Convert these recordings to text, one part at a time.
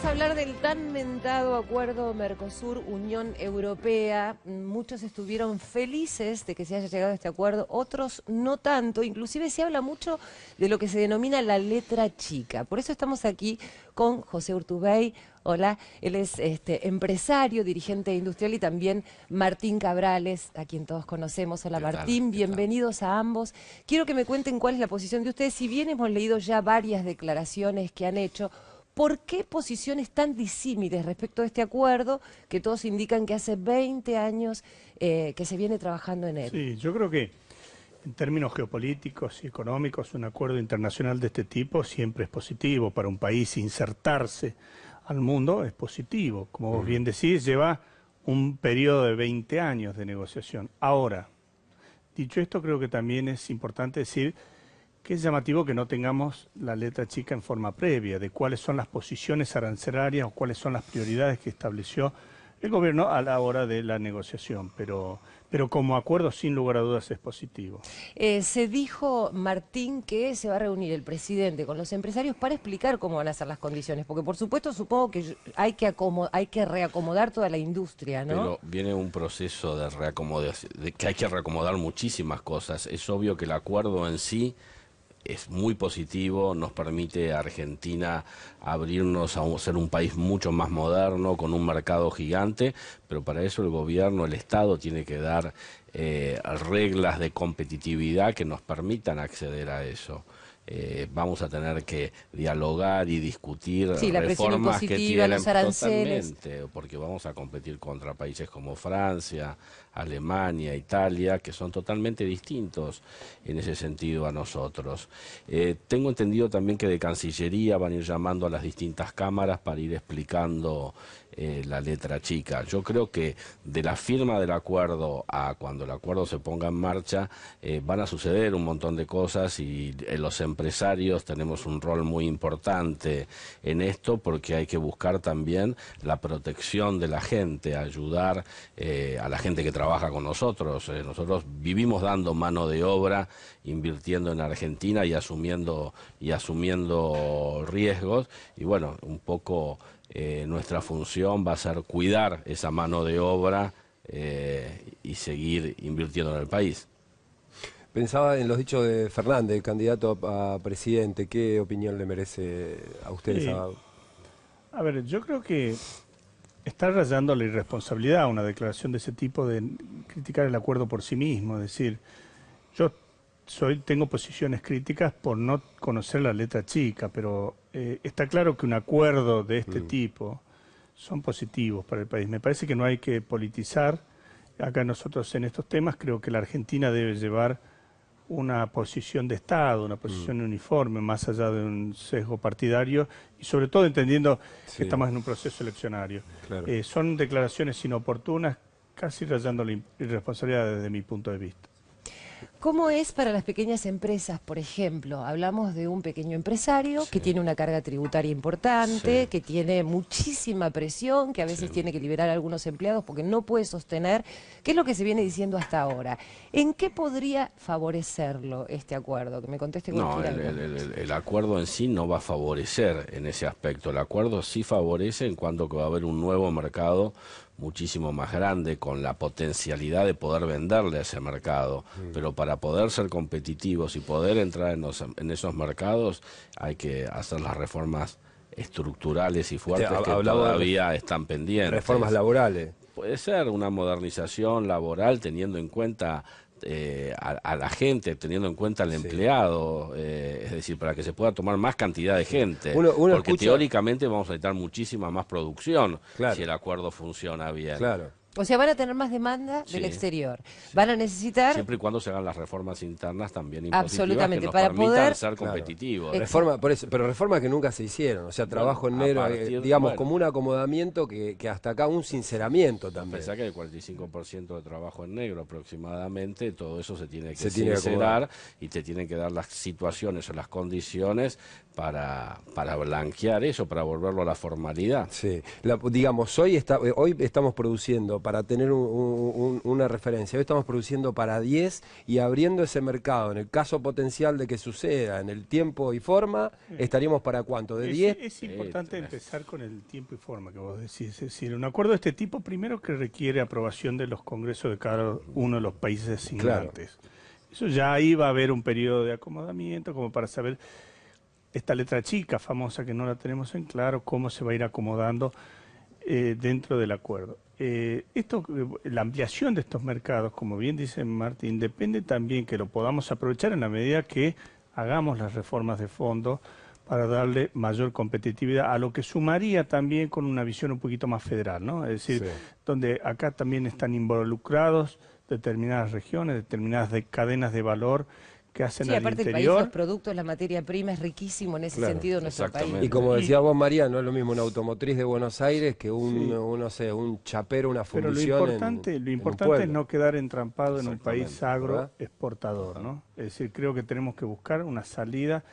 Vamos a hablar del tan mentado acuerdo Mercosur-Unión Europea. Muchos estuvieron felices de que se haya llegado a este acuerdo, otros no tanto. Inclusive se habla mucho de lo que se denomina la letra chica. Por eso estamos aquí con José Urtubey. Hola, él es este, empresario, dirigente industrial y también Martín Cabrales, a quien todos conocemos. Hola Martín, bienvenidos a ambos. Quiero que me cuenten cuál es la posición de ustedes. Si bien hemos leído ya varias declaraciones que han hecho, ¿Por qué posiciones tan disímiles respecto a este acuerdo que todos indican que hace 20 años eh, que se viene trabajando en él? Sí, yo creo que en términos geopolíticos y económicos un acuerdo internacional de este tipo siempre es positivo para un país insertarse al mundo es positivo. Como vos bien decís, lleva un periodo de 20 años de negociación. Ahora, dicho esto, creo que también es importante decir que es llamativo que no tengamos la letra chica en forma previa de cuáles son las posiciones arancelarias o cuáles son las prioridades que estableció el gobierno a la hora de la negociación, pero, pero como acuerdo sin lugar a dudas es positivo. Eh, se dijo, Martín, que se va a reunir el presidente con los empresarios para explicar cómo van a ser las condiciones, porque por supuesto supongo que hay que, hay que reacomodar toda la industria, ¿no? Pero viene un proceso de reacomodación, de que hay que reacomodar muchísimas cosas. Es obvio que el acuerdo en sí es muy positivo, nos permite a Argentina abrirnos a ser un país mucho más moderno, con un mercado gigante, pero para eso el gobierno, el Estado tiene que dar eh, reglas de competitividad que nos permitan acceder a eso. Eh, vamos a tener que dialogar y discutir sí, la reformas que tienen los aranceles. porque vamos a competir contra países como Francia, Alemania, Italia, que son totalmente distintos en ese sentido a nosotros. Eh, tengo entendido también que de Cancillería van a ir llamando a las distintas cámaras para ir explicando eh, la letra chica. Yo creo que de la firma del acuerdo a cuando el acuerdo se ponga en marcha eh, van a suceder un montón de cosas y los empresarios tenemos un rol muy importante en esto porque hay que buscar también la protección de la gente, ayudar a la gente que trabaja con nosotros. Eh, nosotros vivimos dando mano de obra, invirtiendo en Argentina y asumiendo, y asumiendo riesgos. Y bueno, un poco eh, nuestra función va a ser cuidar esa mano de obra eh, y seguir invirtiendo en el país. Pensaba en los dichos de Fernández, candidato a, presidente. ¿Qué opinión le merece a ustedes? a ver, yo creo que está rayando la irresponsabilidad una declaración de ese tipo de criticar el acuerdo por sí mismo. Es decir, yo soy, tengo posiciones críticas por no conocer la letra chica, pero eh, está claro que un acuerdo de este mm. tipo son positivos para el país. Me parece que no hay que politizar. Acá nosotros en estos temas creo que la Argentina debe llevar una posición de Estado, una posición mm. uniforme, más allá de un sesgo partidario y sobre todo entendiendo que estamos en un proceso eleccionario. Eh, son declaraciones inoportunas, casi rayando la irresponsabilidad desde mi punto de vista. ¿Cómo es para las pequeñas empresas, por ejemplo? Hablamos de un pequeño empresario que tiene una carga tributaria importante, que tiene muchísima presión, que a veces tiene que liberar a algunos empleados porque no puede sostener. ¿Qué es lo que se viene diciendo hasta ahora? ¿En qué podría favorecerlo este acuerdo? Que me conteste No, el, acuerdo en sí no va a favorecer en ese aspecto. El acuerdo sí favorece en cuanto que va a haber un nuevo mercado muchísimo más grande, con la potencialidad de poder venderle a ese mercado. Mm. Pero para poder ser competitivos y poder entrar en, en, esos mercados hay que hacer las reformas estructurales y fuertes que todavía están pendientes. Reformas laborales. Puede ser una modernización laboral teniendo en cuenta eh, a, la gente, teniendo en cuenta al empleado, eh, es decir, para que se pueda tomar más cantidad de gente. porque teóricamente vamos a necesitar muchísima más producción si el acuerdo funciona bien. Claro. O sea, van a tener más demanda del exterior. Van a necesitar... Siempre y cuando se hagan las reformas internas también Absolutamente, que nos para poder ser competitivos. Reforma, por eso, pero reformas que nunca se hicieron. O sea, trabajo en negro, eh, digamos, como un acomodamiento que, hasta acá un sinceramiento también. Pensá que el 45% de trabajo en negro aproximadamente, todo eso se tiene que se sincerar y te tienen que dar las situaciones o las condiciones para, para blanquear eso, para volverlo a la formalidad. Sí, digamos, hoy, está, hoy estamos produciendo para tener una referencia. Hoy estamos produciendo para 10 y abriendo ese mercado. En el caso potencial de que suceda, en el tiempo y forma, estaríamos para cuánto, de 10. Es, importante empezar con el tiempo y forma que vos decís. Es decir, un acuerdo de este tipo primero que requiere aprobación de los congresos de cada uno de los países signantes. Eso ya ahí va a haber un periodo de acomodamiento como para saber esta letra chica famosa que no la tenemos en claro, cómo se va a ir acomodando eh, dentro del acuerdo. Eh, esto, la ampliación de estos mercados, como bien dice Martín, depende también que lo podamos aprovechar en la medida que hagamos las reformas de fondo para darle mayor competitividad, a lo que sumaría también con una visión un poquito más federal, ¿no? Es decir, donde acá también están involucrados determinadas regiones, determinadas cadenas de valor que hacen sí, aparte El país, los productos, la materia prima es riquísimo en ese sentido en nuestro país. Y como decía vos, María, no es lo mismo una automotriz de Buenos Aires que un, no sé, un chapero, una fundición Pero lo importante, lo importante es no quedar entrampado en un país agroexportador, ¿no? Es decir, creo que tenemos que buscar una salida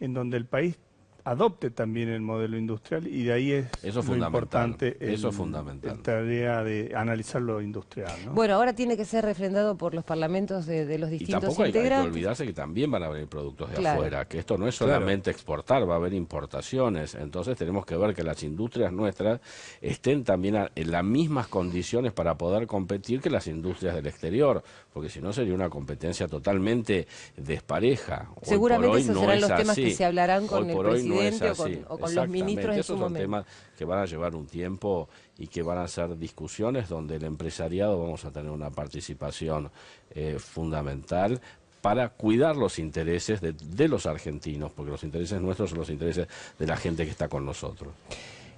en donde el país adopte también el modelo industrial y de ahí es Eso muy importante Eso es fundamental. la tarea de analizar lo industrial. Bueno, ahora tiene que ser refrendado por los parlamentos de, los distintos y tampoco Hay, que olvidarse que también van a venir productos de afuera, que esto no es solamente exportar, va a haber importaciones. Entonces tenemos que ver que las industrias nuestras estén también en las mismas condiciones para poder competir que las industrias del exterior, porque si no sería una competencia totalmente despareja. Seguramente esos serán los temas que se hablarán con el presidente o con, los ministros en su son temas que van a llevar un tiempo y que van a ser discusiones donde el empresariado vamos a tener una participación eh, fundamental para cuidar los intereses de, los argentinos, porque los intereses nuestros son los intereses de la gente que está con nosotros.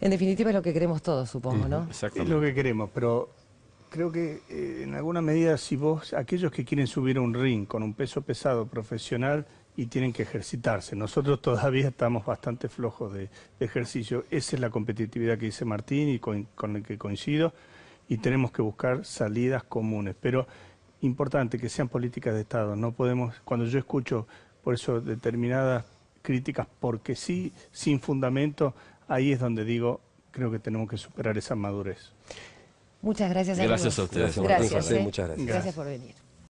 En definitiva es lo que queremos todos, supongo, ¿no? Exactamente. Es lo que queremos, pero creo que eh, en alguna medida si vos, aquellos que quieren subir a un ring con un peso pesado profesional, y tienen que ejercitarse. Nosotros todavía estamos bastante flojos de, ejercicio. Esa es la competitividad que dice Martín y con, con el que coincido y tenemos que buscar salidas comunes. Pero importante que sean políticas de Estado. No podemos, cuando yo escucho por eso determinadas críticas, porque sí, sin fundamento, ahí es donde digo, creo que tenemos que superar esa madurez. Muchas gracias. Gracias a ustedes. Gracias, ¿eh? muchas gracias. Gracias por venir.